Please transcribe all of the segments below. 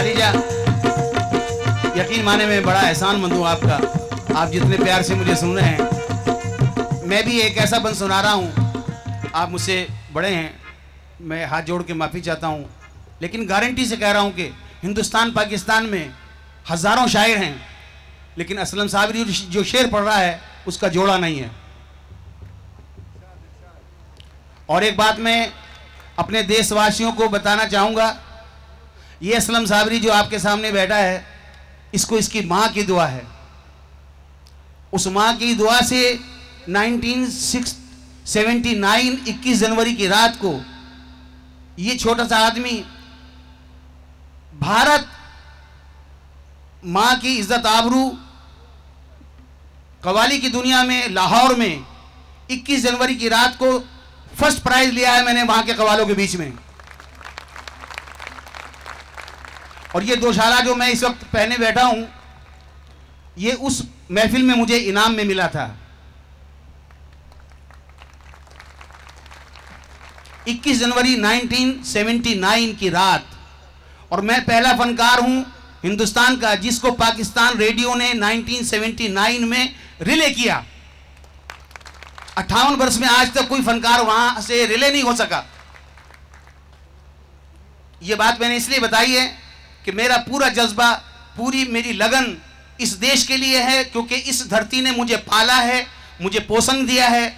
आलिजा यकीन माने में बड़ा एहसान मंद हूँ आपका। आप जितने प्यार से मुझे सुन रहे हैं। मैं भी एक ऐसा बंद सुना रहा हूँ। आप मुझसे बड़े हैं। मैं हाथ जोड़ के माफ़ी चाहता हूँ। लेकिन गारंटी से कह रहा हूँ कि हिंदुस्तान, पाकिस्तान में हज़ारों शायर हैं। लेकिन असलम साबरी जो शेर पढ़ रहा है, उसका जोड़ा नहीं है। और एक बात मैं अपने देशवासियों को बताना चाहूँगा। ये असलम साबरी जो आपके सामने बैठा है, इसको इसकी माँ की दुआ है। उस माँ की दुआ से 1979 21 जनवरी की रात को ये छोटा सा आदमी भारत माँ की इज़्ज़त आबरू कवाली की दुनिया में, लाहौर में 21 जनवरी की रात को फ़र्स्ट प्राइज लिया है मैंने वहाँ के कवालों के बीच में। और ये दोशाला जो मैं इस वक्त पहने बैठा हूँ, ये उस महफिल में मुझे इनाम में मिला था। 21 जनवरी 1979 की रात, और मैं पहला फनकार हूँ हिंदुस्तान का, जिसको पाकिस्तान रेडियो ने 1979 में रिले किया। अट्ठावन वर्ष में आज तक कोई फनकार वहाँ से रिले नहीं हो सका। यह बात मैंने इसलिए बताई है कि मेरा पूरा जज्बा, पूरी मेरी लगन इस देश के लिए है, क्योंकि इस धरती ने मुझे पाला है, मुझे पोषण दिया है,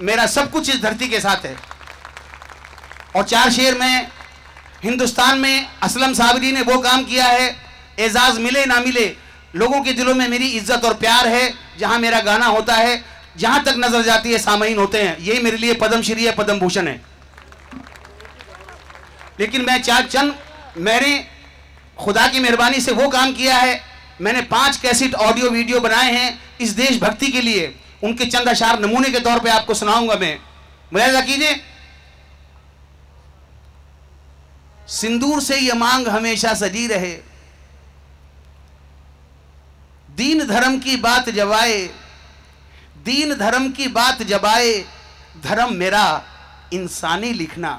मेरा सब कुछ इस धरती के साथ है। और चार शेर में, हिंदुस्तान में असलम साबरी ने वो काम किया है, एजाज मिले ना मिले, लोगों के दिलों में मेरी इज़्ज़त और प्यार है, जहाँ मेरा गाना होता है, जहाँ तक नज़र जाती है, सामयीन होते हैं। यही मेरे लिए पद्म श्री है, पद्म भूषण है। लेकिन मैं चार चंद, मैंने खुदा की मेहरबानी से वो काम किया है। मैंने पाँच कैसेट ऑडियो वीडियो बनाए हैं इस देशभक्ति के लिए। उनके चंद अशार नमूने के तौर पे आपको सुनाऊँगा मैं। मुलायजा कीजिए। सिंदूर से यह मांग हमेशा सजी रहे। दीन धर्म की बात जबाए दीन धर्म की बात जबाए, धर्म मेरा इंसानी लिखना।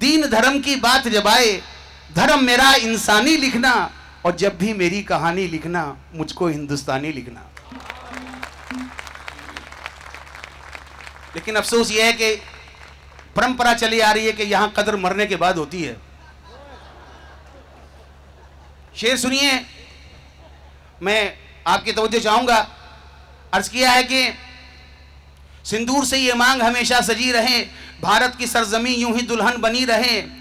दीन धर्म की बात जबाए धर्म मेरा इंसानी लिखना और जब भी मेरी कहानी लिखना, मुझको हिंदुस्तानी लिखना। लेकिन अफसोस यह है कि परंपरा चली आ रही है कि यहाँ कदर मरने के बाद होती है। शेर सुनिए, मैं आपकी तवज्जो चाहूँगा। अर्ज़ किया है कि सिंदूर से ये मांग हमेशा सजी रहे, भारत की सरजमी यूँ ही दुल्हन बनी रहे।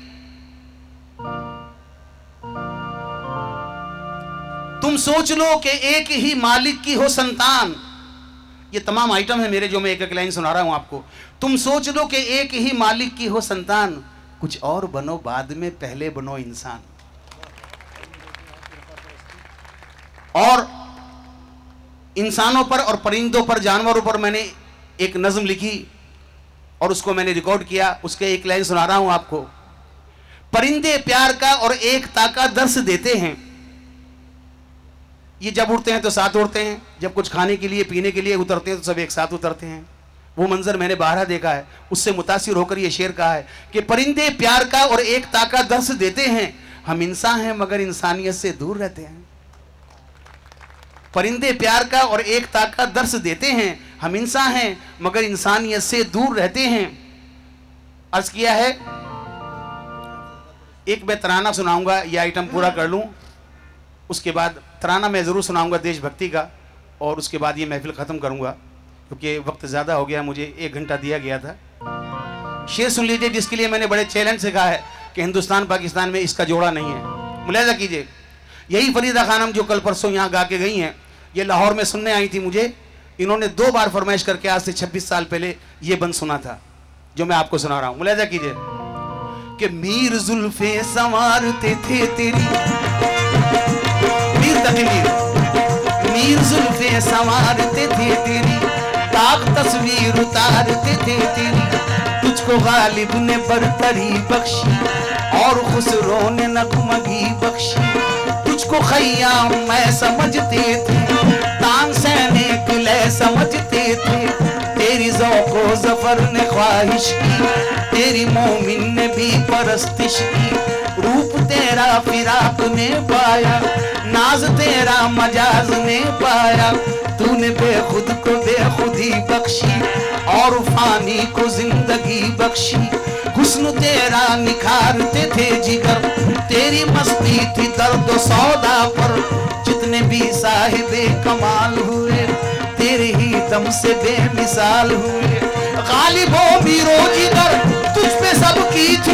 तुम सोच लो कि एक ही मालिक की हो संतान। ये तमाम आइटम है मेरे जो मैं एक एक लाइन सुना रहा हूँ आपको। तुम सोच लो कि एक ही मालिक की हो संतान। कुछ और बनो बाद में, पहले बनो इंसान। और इंसानों पर और परिंदों पर, जानवरों पर मैंने एक नज्म लिखी और उसको मैंने रिकॉर्ड किया। उसके एक लाइन सुना रहा हूँ आपको। परिंदे प्यार का और एकता का दर्श देते हैं। ये जब उड़ते हैं तो साथ उड़ते हैं, जब कुछ खाने के लिए, पीने के लिए उतरते हैं तो सब एक साथ उतरते हैं। वो मंजर मैंने बाहर देखा है, उससे मुतासिर होकर ये शेर कहा है कि परिंदे प्यार का और एकता का दर्श देते हैं। हम इंसान हैं, मगर इंसानियत से दूर रहते हैं। परिंदे प्यार का और एकता का दर्श देते हैं। हम इंसान हैं, मगर इंसानियत से दूर रहते हैं। अर्ज़ किया है, एक मैं तराना सुनाऊँगा यह आइटम पूरा कर लूँ। उसके बाद तराना मैं ज़रूर सुनाऊँगा देशभक्ति का, और उसके बाद ये महफिल ख़त्म करूँगा, क्योंकि वक्त ज़्यादा हो गया, मुझे एक घंटा दिया गया था। शेर सुन लीजिए, जिसके लिए मैंने बड़े चैलेंज से कहा है कि हिंदुस्तान, पाकिस्तान में इसका जोड़ा नहीं है। मुलायजा कीजिए। यही फरीदा खानम जो कल परसों यहाँ गा के गई हैं, ये लाहौर में सुनने आई थी मुझे। इन्होंने दो बार फरमाइश करके आज से 26 साल पहले ये बंद सुना था, जो मैं आपको सुना रहा हूँ। मुलायजा कीजिए। कि मीर जुल्फे संवारते थे तेरी मीर मीर जुल्फे संवारते थे तेरी, ताक तस्वीर उतारते थे तेरी। तुझको गालिब ने बरतरी बख्शी, और खुसरो ने नगमगी बख्शी। तुझको खैयाम मैं समझते थे, तान सैनिक ले समझते थे। जौको ज़फ़र ने ख्वाहिश की। तेरी मोमिन ने भी परस्तिश की। रूप तेरा फिराक में पाया, नाज तेरा मजाज में पाया। तूने बेखुद को बेखुदी बख्शी और फानी को ज़िंदगी बख्शी। हुस्न तेरा निखारते थे जिगर, तेरी मस्ती थी दर्द सौदा पर। जितने भी साहिबे कमाल दम से बेमिसाल हुए। गालिबो रोजी दर तुझ पे पर लोग